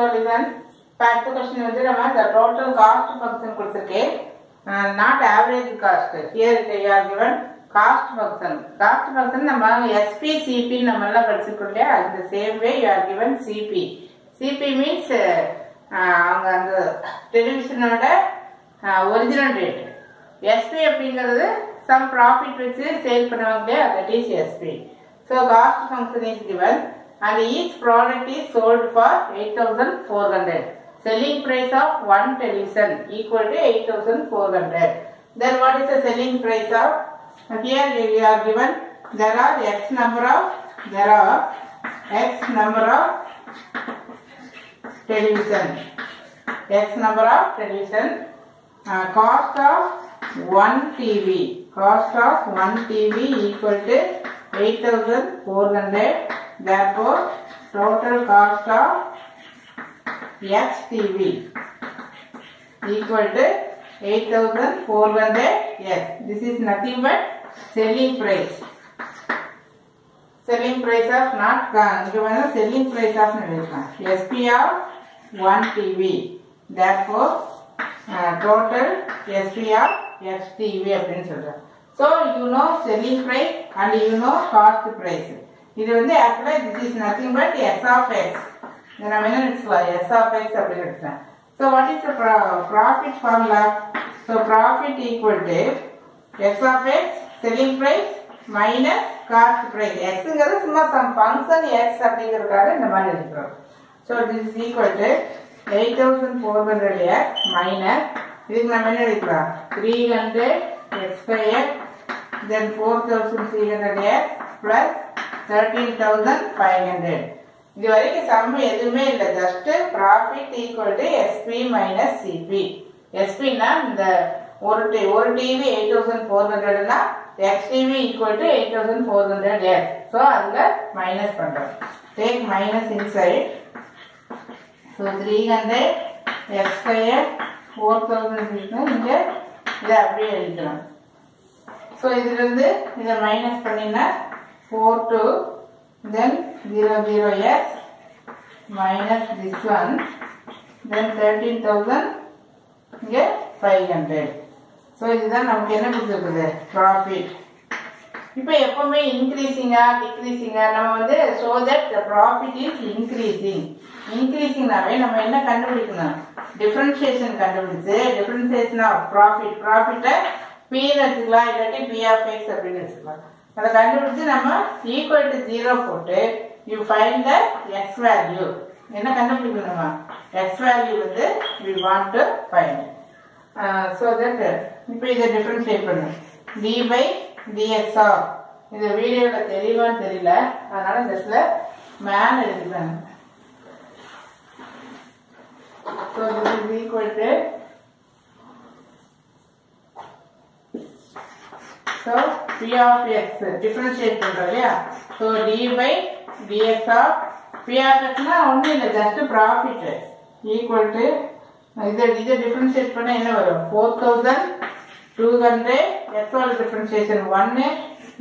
So listen fact question வந்து நம்ம இந்த டோட்டல் காஸ்ட் ஃபங்க்ஷன் கொடுத்துருக்கேன். Not average cost here you are given cost function cost function நம்ம SP CP நம்ம எல்லாம் படிச்சிருக்கோம் இல்லையா? அந்த same way you are given CP CP means அவங்க அந்த டெலிவிஷனோட ஒரிஜினல் ரேட் எஸ்பி அப்படிங்கிறது சம் ப்ராஃபிட் வச்சு சேல் பண்ணுவாங்க இல்லையா? That is SP so cost function is given and each product is sold for 8400 selling price of one television equal to 8400 then what is the selling price of? Here we are given there are x number of there are x number of television. X number of television uh, cost of one tv cost of one tv equal to 8400 Therefore, total cost of HPV equal to 8,400 yes. This is nothing but selling price. Selling price of not selling price of SP of 1 TV. Therefore, uh, total SP of XTV. So, you know selling price and you know cost price. இது வந்து ஆக்சுவலாக this is nothing but S of X இதை நம்ம என்ன நினச்சிக்கலாம் S of X அப்படின்னு நினச்சேன் so what is profit formula so profit equal to S of X selling price minus cost price எக்ஸுங்கிறது சும்மா சம் ஃபங்க்ஷன் எக்ஸ் அப்படிங்கிறதுக்காக இந்த மாதிரி இருக்கிறோம் so this is equal to eight thousand four hundred X minus இதுக்கு நம்ம என்ன எடுக்கலாம் three hundred X by X then four thousand three hundred X plus thirteen thousand five hundred இது வரைக்கும் சம் எதுவுமே இல்லை. Just profit equal to SP minus CP எஸ்பின்னா இந்த ஒரு டி ஒரு TV eight thousand four ஹண்ட்ரட்னா X TV equal to eight thousand four hundred S so அதில் minus பண்ணுறோம் take minus inside so three hundred X square four thousand இங்கே இதை அப்படியே எழுதிக்கலாம். So இதுலேருந்து இதை மைனஸ் பண்ணினா four two then 0 0 yes minus this one then 13000 இங்கே 500 ஸோ இதுதான் நமக்கு என்ன கொடுத்துருக்குது ப்ராஃபிட் இப்போ எப்பவுமே இன்க்ரீஸிங்கா டிக்ரீஸிங்கா நம்ம வந்து so that the profit is increasing இன்க்ரீஸிங்னாவே நம்ம என்ன கண்டுபிடிக்கணும்? டிஃபரன்ஷியேஷன் கண்டுபிடிச்சு டிஃபரன்ஷியேஷன் ஆஃப் ப்ராஃபிட் ப்ராஃபிட்டை பின்னு வச்சுக்கலாம் இல்லாட்டி பி ஆஃப் எக்ஸ் அப்படின்னு வச்சுக்கலாம். அதை கண்டுபிடிச்சு நம்ம ஈக்குவல் டு ஜீரோ போட்டு you find the X value என்ன கண்டுபிடிக்கணுமா எக்ஸ் வேல்யூ வந்து we want to find so that இப்போ இதை டிஃப்ரென்ஷியேட் பண்ணும் டி பை டிஎஸ்ஆர் இந்த வீடியோவில் தெளிவான்னு தெரியல. அதனால இந்த இடத்துல மேன் எடுத்துக்கலாம் so this is equal to So P of x differentiate பண்ணுறோம் இல்லையா? So D by dx of P of x ஒன்றும் இல்லை ஜஸ்ட் ப்ராஃபிட் ஈக்குவல் டு இதை இதை டிஃபரன்ஷியேட் பண்ண என்ன வரும்? ஃபோர் தௌசண்ட் டூ ஹண்ட்ரட் எக்ஸோட டிஃபரன்ஷியேஷன் ஒன்று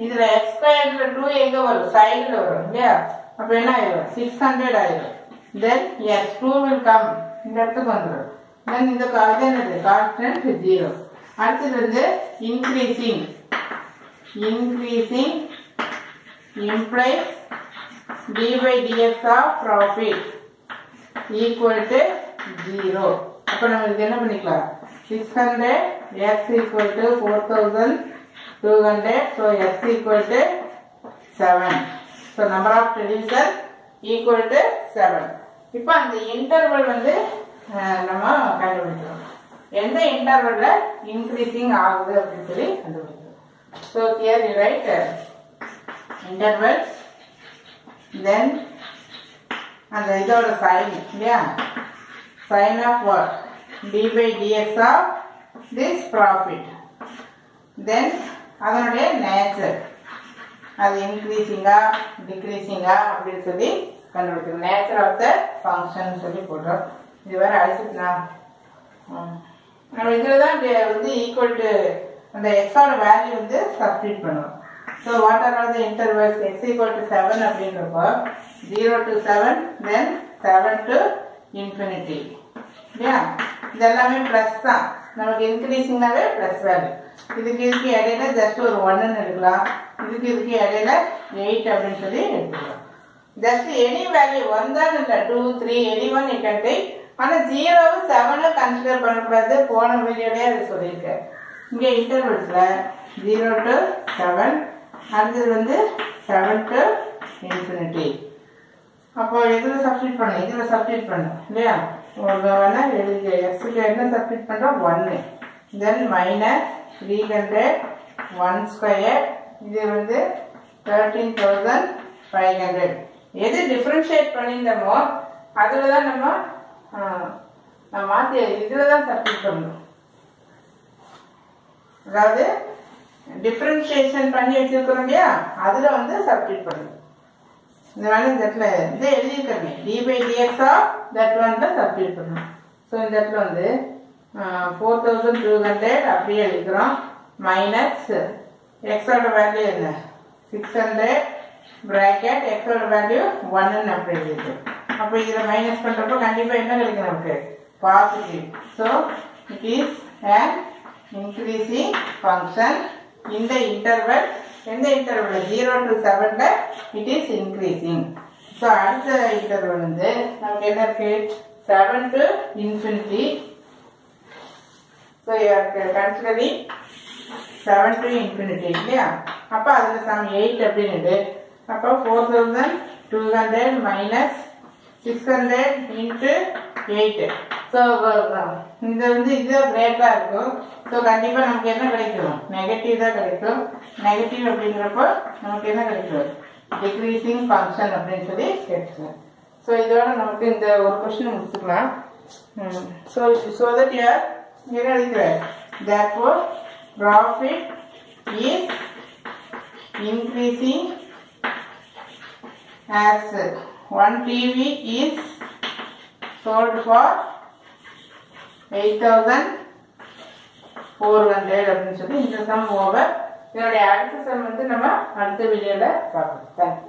இதில் எக்ஸ் ஸ்கொயர்ல டூ எங்கே வரும்? சைடில் வரும் இல்லையா? அப்போ என்ன ஆயிரும்? சிக்ஸ் ஹண்ட்ரட் ஆயிடும் then S two will come இந்த இடத்துக்கு வந்துடும் தென் இந்த இது என்னது? கான்ஸ்டன்ட் ஜீரோ அடுத்தது வந்து increasing increasing implies d by dx of profit equal to 0 அப்ப நம்ம இதுக்கு என்ன பண்ணிக்கலாம்? 600 x equal to 4200 so x equal to 7 so number of television equal to 7 இப்போ அந்த இன்டர்வல் வந்து நம்ம கண்டுபிடிக்கிறோம் எந்த இன்டர்வல்ல இன்க்ரீசிங் ஆகுது அப்படின்னு சொல்லி கண்டுபிடிக்கிறோம் So here you write uh, intervals, then அந்த இதோட சைன் இல்லையா? Sign of what D by DX of this profit then அதனுடைய நேச்சர் அது இன்க்ரீஸிங்கா டிக்ரீஸிங்கா அப்படின்னு சொல்லி கண்டுபிடிக்கணும். நேச்சர் ஆஃப் த ஃபங்க்ஷன் சொல்லி போடுறோம் இது வேற அழிச்சுக்கலாம் நம்ம இதில் தான் வந்து ஈக்குவல் டு அந்த எக்ஸோட வேல்யூ வந்து சப்ஸ்டிட் பண்ணுவோம் so what are all the intervals X equal to seven அப்படின்றப்போ zero to seven then seven to infinity இல்லையா? இது எல்லாமே ப்ளஸ் தான். நமக்கு இன்க்ரீசிங்னாவே ப்ளஸ் வேல்யூ இதுக்கு இதுக்கு இடையில ஜஸ்ட் ஒரு ஒன்றுன்னு எடுக்கலாம். இதுக்கு இதுக்கு இடையில எயிட் அப்படின்னு சொல்லி எடுத்துக்கலாம். ஜஸ்ட் எனி வேல்யூ ஒன் தான் இல்லை. Two three any one it and ஆனால் ஜீரோவும் செவனும் கன்சிடர் பண்ணக்கூடாது. போன வீடியோலேயே அது சொல்லியிருக்கேன். இங்கே இன்டர்வல்ஸில் ஜீரோ டு செவன் அடுத்தது வந்து செவன் டு இன்ஃபினிட்டி அப்போ இதில் சப்ஸ்டியூட் பண்ணு இதில் சப்ஸ்டியூட் பண்ணு இல்லையா? வேணா எழுதி எக்ஸுக்கு என்ன சப்ஸ்டியூட் பண்ணுறோம் ஒன்று then minus three hundred one square இது வந்து தேர்ட்டீன் தௌசண்ட் ஃபைவ் ஹண்ட்ரட் எது டிஃப்ரென்ஷியேட் பண்ணியிருந்தோமோ அதில் தான் நம்ம நான் மாற்றி இதில் தான் சப்ஸ்டியூட் பண்ணணும். அதாவது டிஃப்ரென்ஷியேஷன் பண்ணி வச்சிருக்கிறோம் இல்லையா? அதில் வந்து சப்ஸ்டிட் பண்ணணும் இந்த இந்த இடத்துல இந்த எழுதியிருக்கிறேன் D by DX of that ஒன்ல சப்ஸ்டிட் பண்ணணும் ஸோ இந்த இடத்துல வந்து ஃபோர் தௌசண்ட் டூ ஹண்ட்ரட் அப்படியே எழுதிக்கிறோம் மைனஸ் எக்ஸோட வேல்யூ என்ன? சிக்ஸ் ஹண்ட்ரட் ப்ராக்கெட் எக்ஸோட வேல்யூ ஒன்னு அப்படி எழுதிட்டு அப்போ இதில் மைனஸ் பண்ணுறப்போ கண்டிப்பாக என்ன கிடைக்கும் நமக்கு? Positive so it is and increasing function in the interval in the interval 0 to 7 ல it is increasing so அடுத்த interval வந்து நமக்கு என்ன இருக்கு 7 to infinity so you are considering 7 to infinity இல்லையா அப்ப அதுல சம் 8 அப்படினுது அப்ப 4200 minus 600 into 8 ஸோ இந்த வந்து இது பிரேக்காக இருக்கும். ஸோ கண்டிப்பாக நமக்கு என்ன கிடைக்கும்? நெகட்டிவ் தான் கிடைக்கும். நெகட்டிவ் அப்படிங்கிறப்போ நமக்கு என்ன கிடைக்கும்? டிக்ரீசிங் ஃபங்க்ஷன் அப்படின்னு சொல்லி கிடைக்கும் ஸோ இதோட நமக்கு இந்த ஒரு கொஸ்டின் முடிச்சுக்கலாம். ஸோ ஸோ தட் யார் என்ன எழுதிக்கிறேன் for profit is increasing as one TV is sold for 8400 அப்படின்னு சொல்லி இந்த சம் ஓவர் இதனுடைய அடுத்த சம் வந்து நம்ம அடுத்த வீடியோவில் பார்க்கலாம் தேங்க்யூ